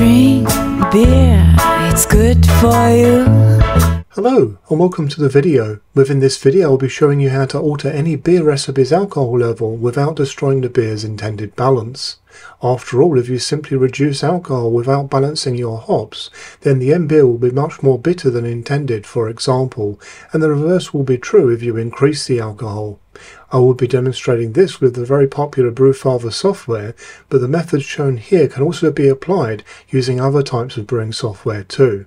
Drink beer, it's good for you. Hello and welcome to the video. Within this video I'll be showing you how to alter any beer recipe's alcohol level without destroying the beer's intended balance. After all, if you simply reduce alcohol without balancing your hops, then the end beer will be much more bitter than intended, for example, and the reverse will be true if you increase the alcohol. I will be demonstrating this with the very popular Brewfather software, but the methods shown here can also be applied using other types of brewing software too.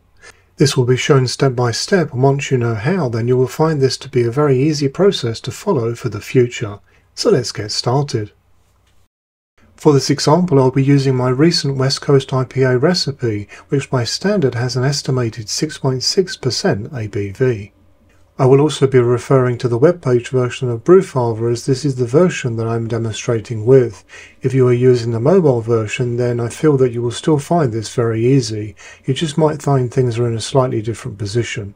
This will be shown step by step and once you know how then you will find this to be a very easy process to follow for the future. So let's get started. For this example I'll be using my recent West Coast IPA recipe which by standard has an estimated 6.6% ABV. I will also be referring to the web page version of Brewfather as this is the version that I'm demonstrating with. If you are using the mobile version then I feel that you will still find this very easy, you just might find things are in a slightly different position.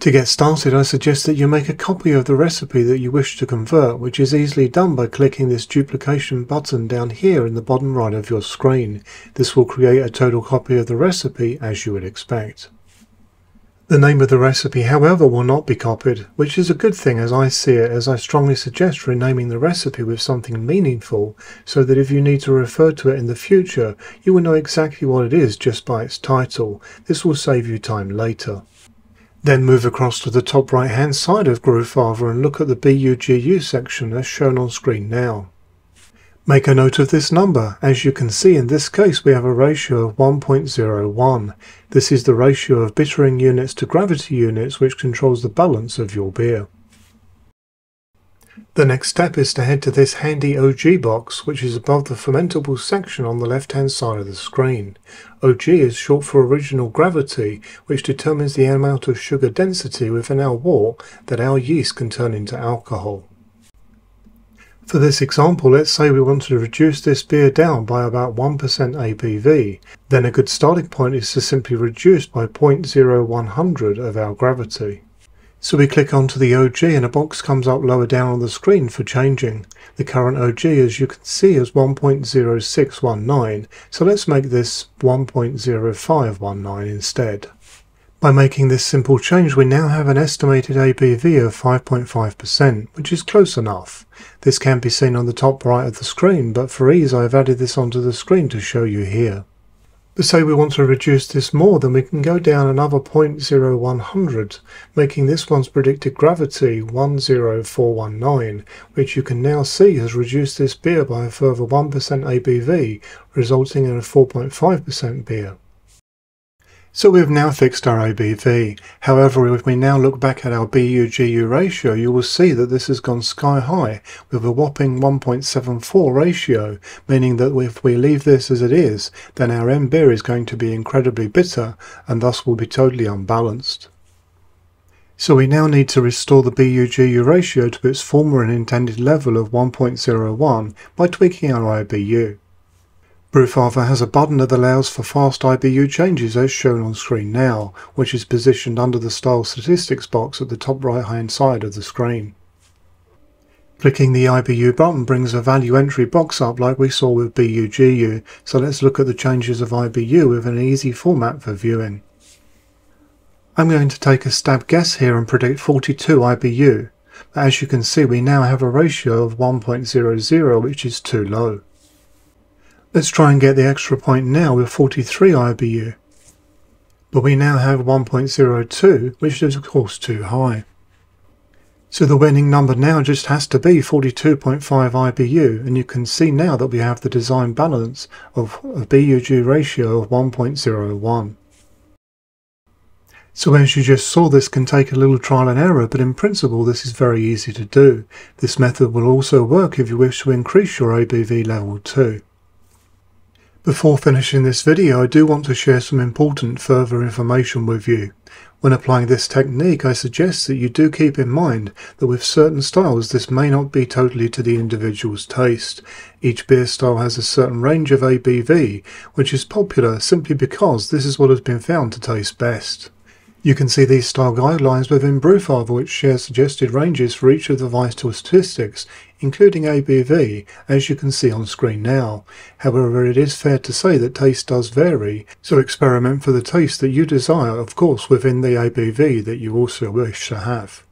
To get started, I suggest that you make a copy of the recipe that you wish to convert, which is easily done by clicking this duplication button down here in the bottom right of your screen. This will create a total copy of the recipe as you would expect. The name of the recipe, however, will not be copied, which is a good thing as I see it, as I strongly suggest renaming the recipe with something meaningful, so that if you need to refer to it in the future, you will know exactly what it is just by its title. This will save you time later. Then move across to the top right hand side of Brewfather and look at the BUGU section as shown on screen now. Make a note of this number. As you can see in this case we have a ratio of 1.01. This is the ratio of bittering units to gravity units which controls the balance of your beer. The next step is to head to this handy OG box, which is above the fermentable section on the left hand side of the screen. OG is short for original gravity, which determines the amount of sugar density within our wort that our yeast can turn into alcohol. For this example, let's say we want to reduce this beer down by about 1% ABV. Then a good starting point is to simply reduce by 0.0100 of our gravity. So we click onto the OG and a box comes up lower down on the screen for changing. The current OG as you can see is 1.0619, so let's make this 1.0519 instead. By making this simple change we now have an estimated ABV of 5.5%, which is close enough. This can be seen on the top right of the screen, but for ease I have added this onto the screen to show you here. Say we want to reduce this more, then we can go down another 0.0100, making this one's predicted gravity 10419, which you can now see has reduced this beer by a further 1% ABV, resulting in a 4.5% beer. So we've now fixed our ABV. However, if we now look back at our BU-GU ratio, you will see that this has gone sky high with a whopping 1.74 ratio, meaning that if we leave this as it is, then our end beer is going to be incredibly bitter and thus will be totally unbalanced. So we now need to restore the BU-GU ratio to its former and intended level of 1.01 by tweaking our IBU. Brewfather has a button that allows for fast IBU changes as shown on screen now, which is positioned under the style statistics box at the top right hand side of the screen. Clicking the IBU button brings a value entry box up like we saw with BUGU, so let's look at the changes of IBU with an easy format for viewing. I'm going to take a stab guess here and predict 42 IBU. but As you can see we now have a ratio of 1.00 which is too low. Let's try and get the extra point now with 43 IBU. But we now have 1.02, which is of course too high. So the winning number now just has to be 42.5 IBU, and you can see now that we have the design balance of a BUG ratio of 1.01. So as you just saw, this can take a little trial and error, but in principle this is very easy to do. This method will also work if you wish to increase your ABV level too. Before finishing this video, I do want to share some important further information with you. When applying this technique, I suggest that you do keep in mind that with certain styles this may not be totally to the individual's taste. Each beer style has a certain range of ABV, which is popular simply because this is what has been found to taste best. You can see these style guidelines within Brewfather which share suggested ranges for each of the vital statistics, including ABV, as you can see on screen now. However, it is fair to say that taste does vary, so experiment for the taste that you desire, of course within the ABV that you also wish to have.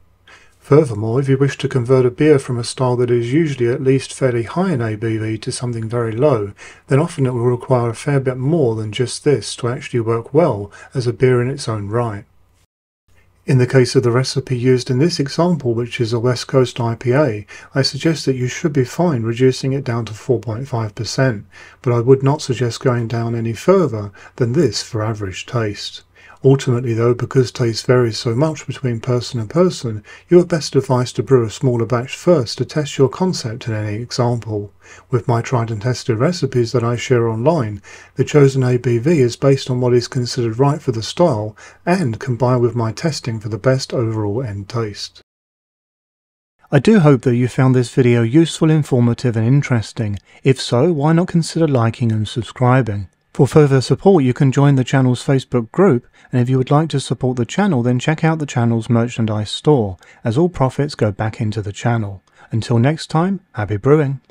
Furthermore, if you wish to convert a beer from a style that is usually at least fairly high in ABV to something very low, then often it will require a fair bit more than just this to actually work well as a beer in its own right. In the case of the recipe used in this example, which is a West Coast IPA, I suggest that you should be fine reducing it down to 4.5%, but I would not suggest going down any further than this for average taste. Ultimately though, because taste varies so much between person and person, you are best advised to brew a smaller batch first to test your concept in any example. With my tried and tested recipes that I share online, the chosen ABV is based on what is considered right for the style and combined with my testing for the best overall end taste. I do hope that you found this video useful, informative and interesting. If so, why not consider liking and subscribing. For further support you can join the channel's Facebook group and if you would like to support the channel then check out the channel's merchandise store as all profits go back into the channel. Until next time, happy brewing!